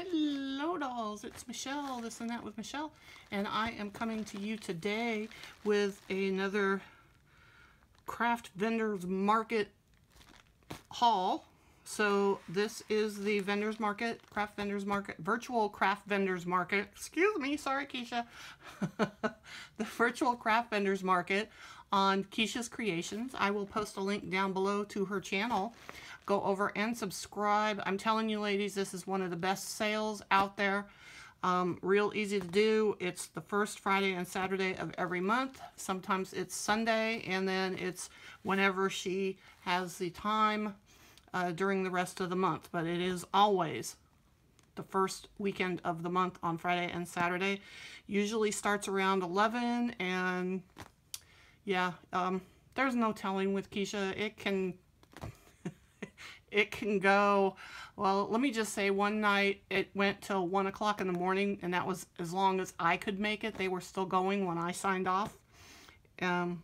Hello dolls, it's Michelle, this and that with Michelle, and I am coming to you today with another craft vendors market haul. So this is the vendors market, craft vendors market, virtual craft vendors market, excuse me, sorry Kiesha, the virtual craft vendors market on Kiesha's Kreations. I will post a link down below to her channel go over and subscribe. I'm telling you ladies, this is one of the best sales out there. Um, real easy to do. It's the first Friday and Saturday of every month. Sometimes it's Sunday, and then it's whenever she has the time uh, during the rest of the month. But it is always the first weekend of the month on Friday and Saturday. Usually starts around 11, and yeah, um, there's no telling with Kiesha. It can it can go, well, let me just say one night it went till 1 o'clock in the morning, and that was as long as I could make it. They were still going when I signed off. Um,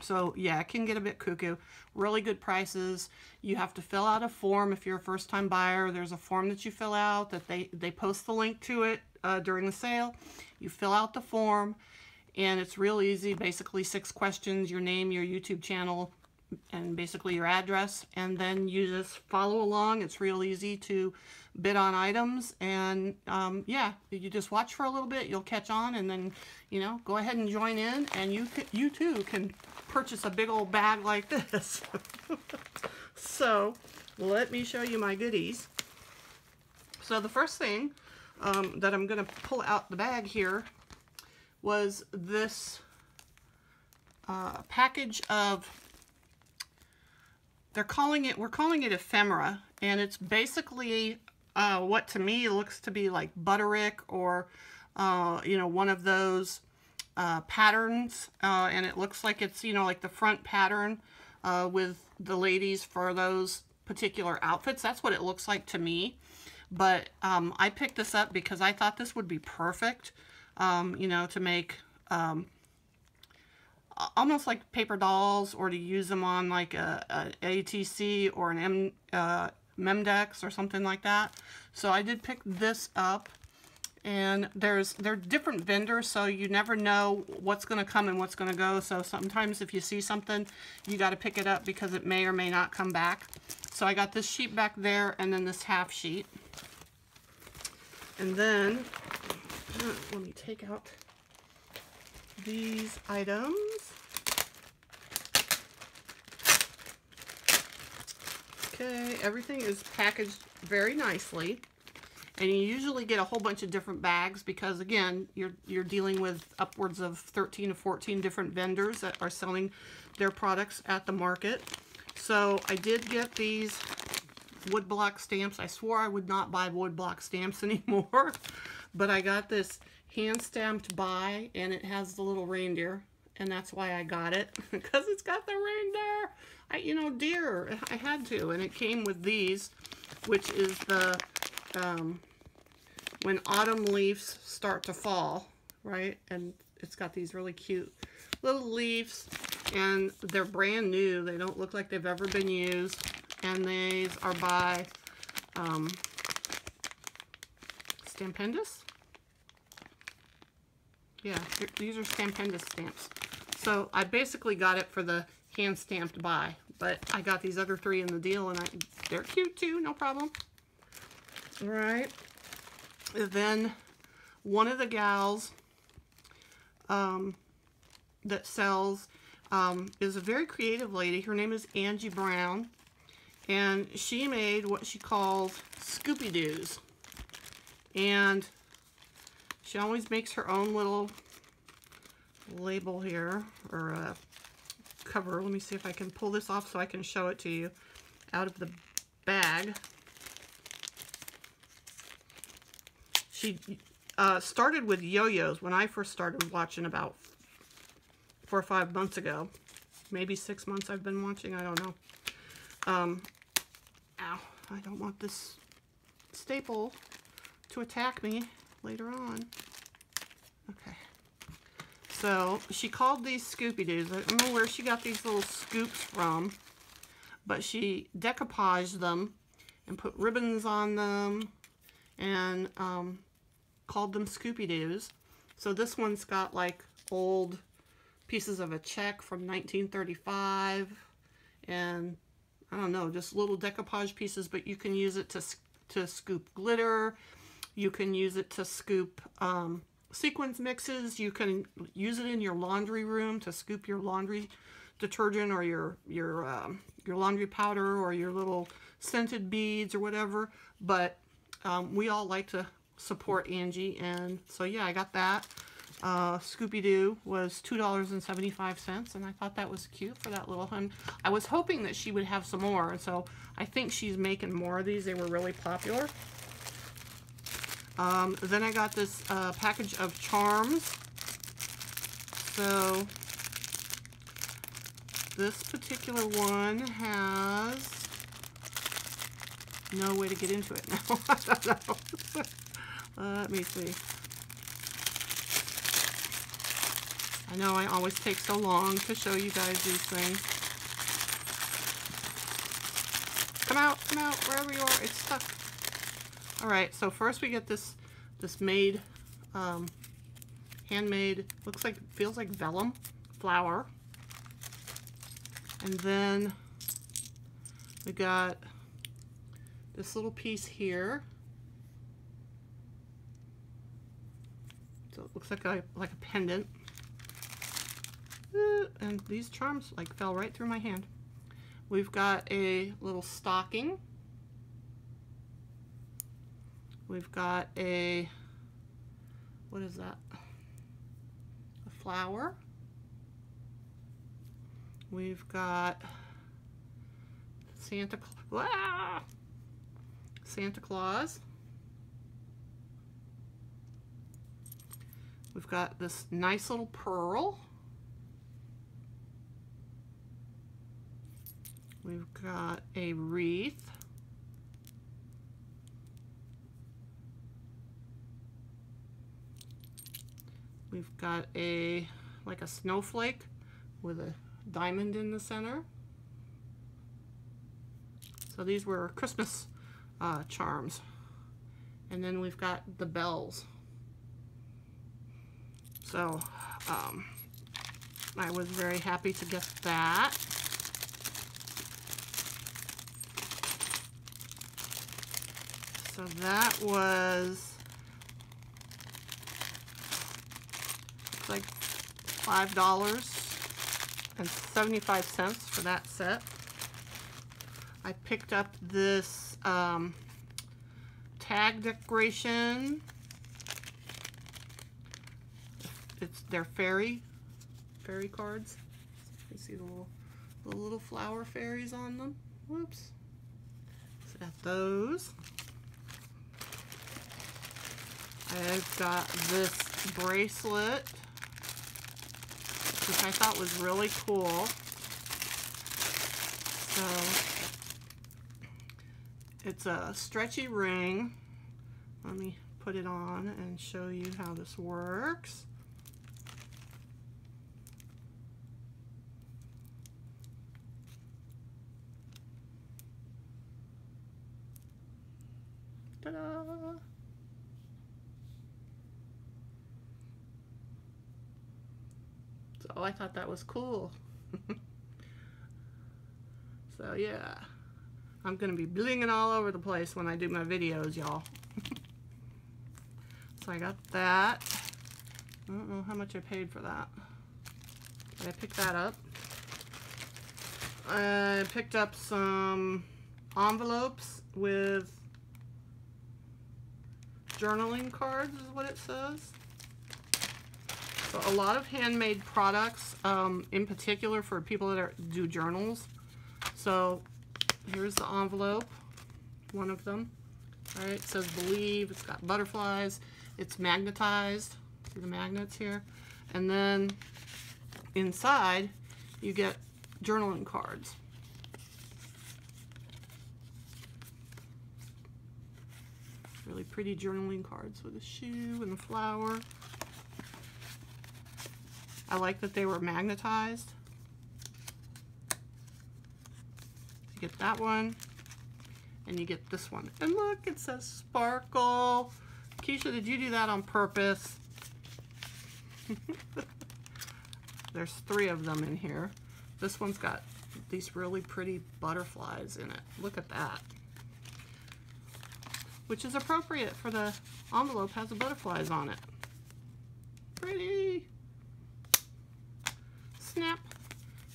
so, yeah, it can get a bit cuckoo. Really good prices. You have to fill out a form if you're a first-time buyer. There's a form that you fill out that they, they post the link to it uh, during the sale. You fill out the form, and it's real easy. Basically, six questions, your name, your YouTube channel, and basically your address and then you just follow along. It's real easy to bid on items and um, yeah you just watch for a little bit you'll catch on and then you know go ahead and join in and you you too can purchase a big old bag like this. So let me show you my goodies. So the first thing um, that I'm gonna pull out the bag here was this uh, package of they're calling it, we're calling it ephemera, and it's basically uh, what to me looks to be like butterick or, uh, you know, one of those uh, patterns, uh, and it looks like it's, you know, like the front pattern uh, with the ladies for those particular outfits. That's what it looks like to me. But um, I picked this up because I thought this would be perfect, um, you know, to make um, almost like paper dolls or to use them on like a, a ATC or an M, uh, Memdex or something like that. So I did pick this up and there's they're different vendors so you never know what's going to come and what's going to go. So sometimes if you see something you got to pick it up because it may or may not come back. So I got this sheet back there and then this half sheet. And then let me take out these items Okay, everything is packaged very nicely. And you usually get a whole bunch of different bags because, again, you're, you're dealing with upwards of 13 to 14 different vendors that are selling their products at the market. So I did get these woodblock stamps. I swore I would not buy woodblock stamps anymore. But I got this hand-stamped by, and it has the little reindeer. And that's why I got it, because it's got the reindeer. I, you know, deer, I had to. And it came with these, which is the, um, when autumn leaves start to fall, right? And it's got these really cute little leaves. And they're brand new. They don't look like they've ever been used. And these are by um, Stampendous. Yeah, these are Stampendous stamps. So I basically got it for the hand stamped by. But I got these other three in the deal and I, they're cute too, no problem. All right. And then one of the gals um, that sells um, is a very creative lady. Her name is Angie Brown. And she made what she calls Scoopy-Doos. And she always makes her own little label here, or a cover. Let me see if I can pull this off so I can show it to you out of the bag. She uh, started with yo-yos when I first started watching about four or five months ago. Maybe six months I've been watching, I don't know. Um, ow, I don't want this staple to attack me later on. Okay. So she called these Scoopy-Doos. I don't know where she got these little scoops from, but she decoupaged them and put ribbons on them and um, called them Scoopy Doos. So this one's got like old pieces of a check from 1935 and I don't know, just little decoupage pieces, but you can use it to, to scoop glitter. You can use it to scoop um, sequins mixes. You can use it in your laundry room to scoop your laundry detergent or your, your, um, your laundry powder or your little scented beads or whatever. But um, we all like to support Angie. And so, yeah, I got that. Uh, Scoopy-Doo was $2.75, and I thought that was cute for that little hun. I was hoping that she would have some more, and so I think she's making more of these. They were really popular. Um, then I got this uh, package of charms. So, this particular one has no way to get into it now. Let me see. I know I always take so long to show you guys these things. Come out, come out, wherever you are, it's stuck. All right, so first we get this, this made, um, handmade, looks like, feels like vellum flower. And then we got this little piece here. So it looks like a, like a pendant. And these charms like fell right through my hand. We've got a little stocking. We've got a, what is that? A flower. We've got Santa Claus. Ah! Santa Claus. We've got this nice little pearl. We've got a wreath. We've got a, like a snowflake with a diamond in the center. So these were Christmas uh, charms. And then we've got the bells. So um, I was very happy to get that. So that was like five dollars and 75 cents for that set. I picked up this um, tag decoration. It's their fairy, fairy cards. You see the little, the little flower fairies on them. Whoops. So got those. I've got this bracelet, which I thought was really cool. So, it's a stretchy ring. Let me put it on and show you how this works. So I thought that was cool. so yeah, I'm going to be blinging all over the place when I do my videos, y'all. so I got that. I don't know how much I paid for that. But I picked that up. I picked up some envelopes with journaling cards is what it says. So a lot of handmade products, um, in particular for people that are, do journals. So here's the envelope, one of them. All right, it says believe, it's got butterflies, it's magnetized, see the magnets here. And then inside you get journaling cards. Really pretty journaling cards with a shoe and a flower. I like that they were magnetized. You get that one. and you get this one. And look, it says sparkle. Kiesha, did you do that on purpose? There's three of them in here. This one's got these really pretty butterflies in it. Look at that. Which is appropriate for the envelope has the butterflies on it. Pretty. Snap.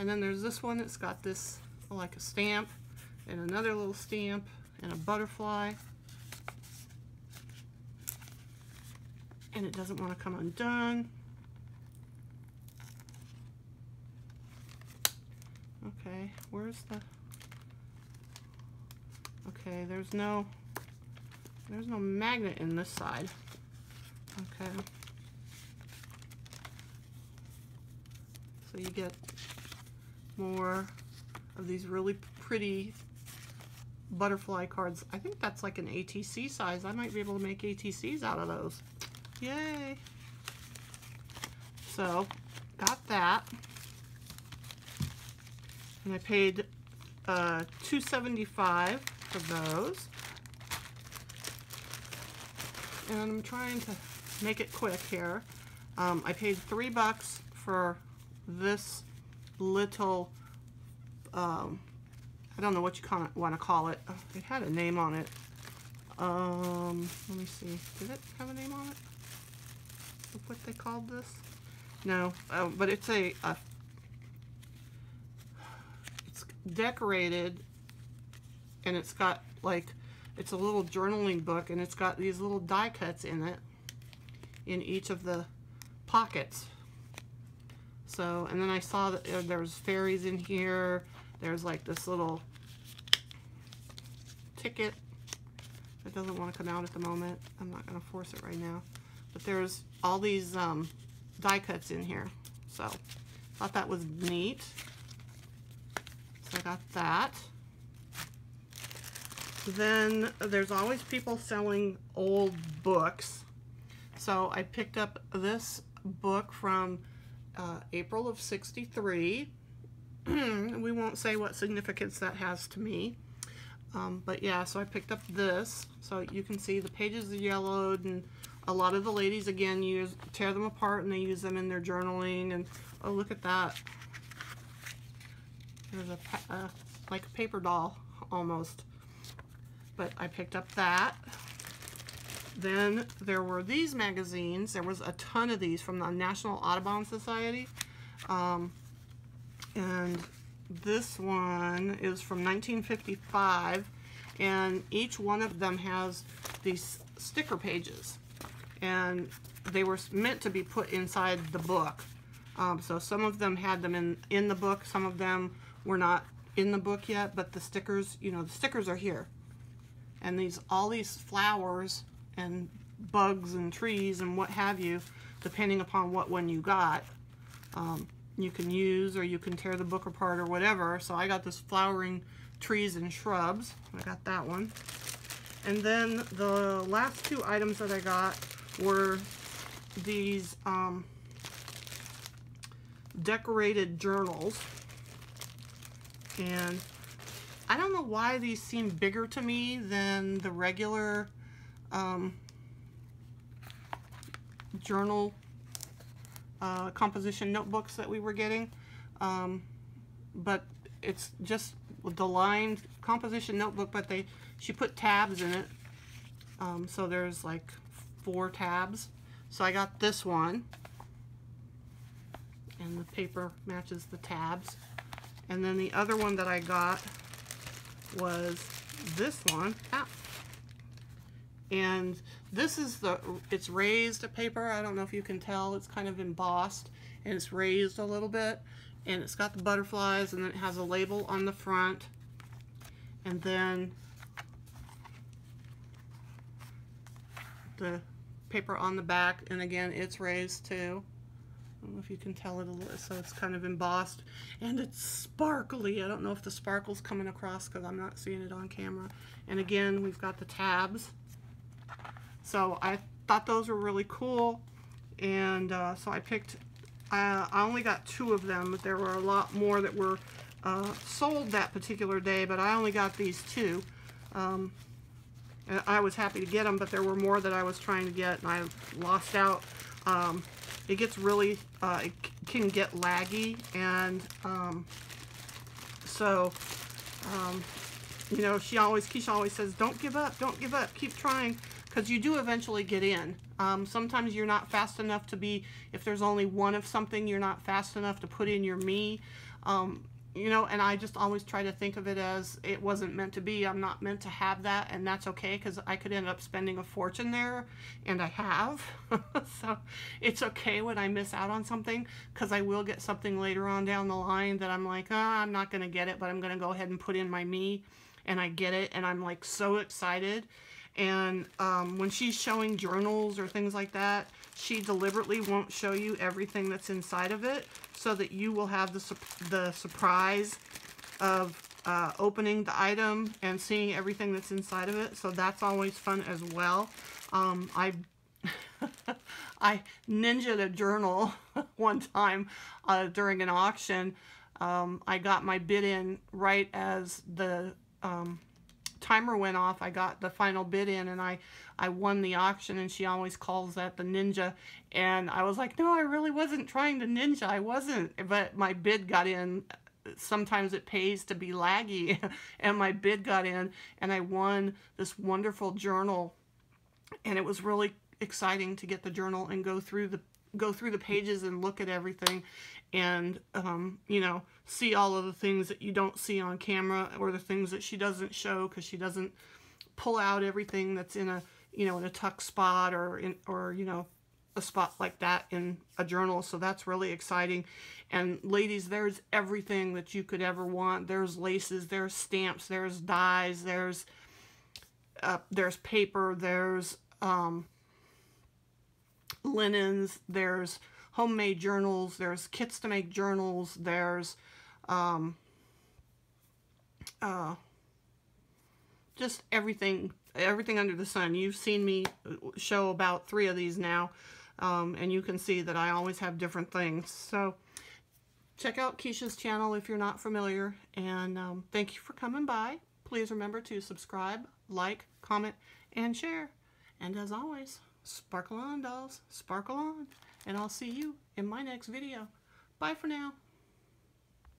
And then there's this one that's got this like a stamp and another little stamp and a butterfly. And it doesn't want to come undone. Okay, where's the... Okay, there's no... There's no magnet in this side. Okay. So you get more of these really pretty butterfly cards. I think that's like an ATC size. I might be able to make ATCs out of those. Yay! So, got that. And I paid uh, 275 for those. And I'm trying to make it quick here. Um, I paid three bucks for this little, um, I don't know what you want to call it. Oh, it had a name on it. Um, let me see. Did it have a name on it? What they called this? No, uh, but it's a, a it's decorated and it's got like it's a little journaling book and it's got these little die cuts in it in each of the pockets so and then I saw that uh, there's fairies in here there's like this little ticket that doesn't want to come out at the moment I'm not going to force it right now but there's all these um, die cuts in here so thought that was neat so I got that. Then there's always people selling old books. So I picked up this book from uh, April of 63. we won't say what significance that has to me. Um, but yeah, so I picked up this. So you can see the pages are yellowed and a lot of the ladies, again, use tear them apart and they use them in their journaling. And oh, look at that. There's a, uh, like a paper doll, almost. But I picked up that. Then there were these magazines. There was a ton of these from the National Audubon Society. Um, and this one is from 1955. And each one of them has these sticker pages. And they were meant to be put inside the book. Um, so some of them had them in, in the book. Some of them we're not in the book yet, but the stickers, you know, the stickers are here. And these, all these flowers and bugs and trees and what have you, depending upon what one you got, um, you can use or you can tear the book apart or whatever. So I got this flowering trees and shrubs. I got that one. And then the last two items that I got were these um, decorated journals. And I don't know why these seem bigger to me than the regular um, journal uh, composition notebooks that we were getting. Um, but it's just the lined composition notebook, but they she put tabs in it. Um, so there's like four tabs. So I got this one. And the paper matches the tabs. And then the other one that I got was this one. Ah. And this is the, it's raised paper. I don't know if you can tell. It's kind of embossed and it's raised a little bit. And it's got the butterflies and then it has a label on the front. And then the paper on the back. And again, it's raised too. I don't know if you can tell it a little, so it's kind of embossed and it's sparkly. I don't know if the sparkle's coming across because I'm not seeing it on camera. And again, we've got the tabs. So I thought those were really cool. And uh, so I picked, uh, I only got two of them, but there were a lot more that were uh, sold that particular day, but I only got these two. Um, I was happy to get them, but there were more that I was trying to get, and I lost out. Um, it gets really, uh, it can get laggy, and um, so, um, you know, she always, Kiesha always says, don't give up, don't give up, keep trying, because you do eventually get in. Um, sometimes you're not fast enough to be, if there's only one of something, you're not fast enough to put in your me. Um, you know, and I just always try to think of it as it wasn't meant to be. I'm not meant to have that, and that's okay because I could end up spending a fortune there, and I have. so it's okay when I miss out on something because I will get something later on down the line that I'm like, oh, I'm not going to get it, but I'm going to go ahead and put in my me, and I get it, and I'm like so excited. And um, when she's showing journals or things like that, she deliberately won't show you everything that's inside of it so that you will have the, the surprise of uh, opening the item and seeing everything that's inside of it. So that's always fun as well. Um, I I ninja a journal one time uh, during an auction. Um, I got my bid in right as the um, timer went off, I got the final bid in and I, I won the auction and she always calls that the ninja. And I was like, no, I really wasn't trying to ninja. I wasn't, but my bid got in. Sometimes it pays to be laggy and my bid got in and I won this wonderful journal and it was really exciting to get the journal and go through the go through the pages and look at everything and um, you know see all of the things that you don't see on camera or the things that she doesn't show because she doesn't pull out everything that's in a you know in a tuck spot or in or you know a spot like that in a journal. So that's really exciting. And ladies there's everything that you could ever want. There's laces there's stamps there's dies there's uh, there's paper there's um, linens there's homemade journals, there's kits to make journals, there's um, uh, just everything, everything under the sun. You've seen me show about three of these now, um, and you can see that I always have different things. So check out Kiesha's channel if you're not familiar, and um, thank you for coming by. Please remember to subscribe, like, comment, and share. And as always, sparkle on, dolls. Sparkle on and I'll see you in my next video. Bye for now.